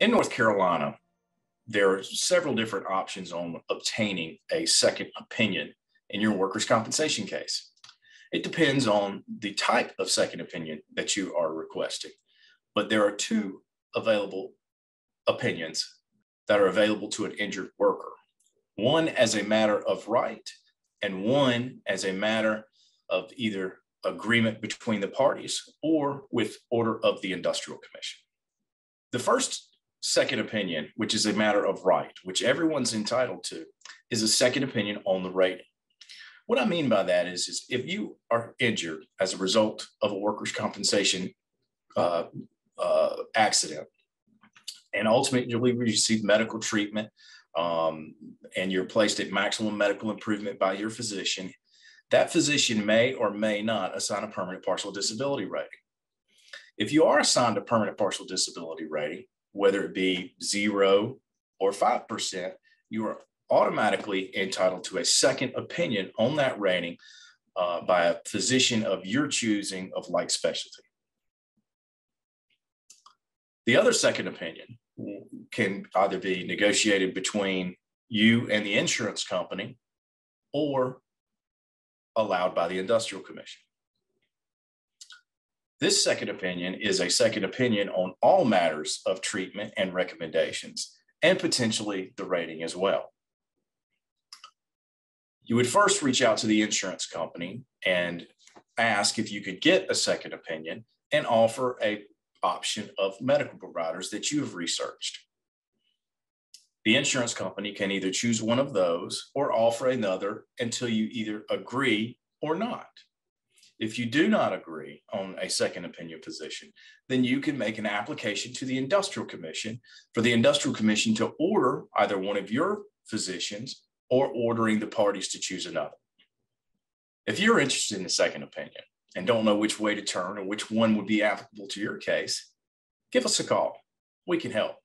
In North Carolina, there are several different options on obtaining a second opinion in your workers' compensation case. It depends on the type of second opinion that you are requesting, but there are two available opinions that are available to an injured worker one as a matter of right, and one as a matter of either agreement between the parties or with order of the Industrial Commission. The first second opinion, which is a matter of right, which everyone's entitled to, is a second opinion on the rating. What I mean by that is, is if you are injured as a result of a workers' compensation uh, uh, accident and ultimately you receive medical treatment um, and you're placed at maximum medical improvement by your physician, that physician may or may not assign a permanent partial disability rating. If you are assigned a permanent partial disability rating, whether it be zero or 5%, you are automatically entitled to a second opinion on that rating uh, by a physician of your choosing of like specialty. The other second opinion can either be negotiated between you and the insurance company or allowed by the Industrial Commission. This second opinion is a second opinion on all matters of treatment and recommendations, and potentially the rating as well. You would first reach out to the insurance company and ask if you could get a second opinion and offer a option of medical providers that you have researched. The insurance company can either choose one of those or offer another until you either agree or not. If you do not agree on a second opinion position, then you can make an application to the Industrial Commission for the Industrial Commission to order either one of your physicians or ordering the parties to choose another. If you're interested in a second opinion and don't know which way to turn or which one would be applicable to your case, give us a call. We can help.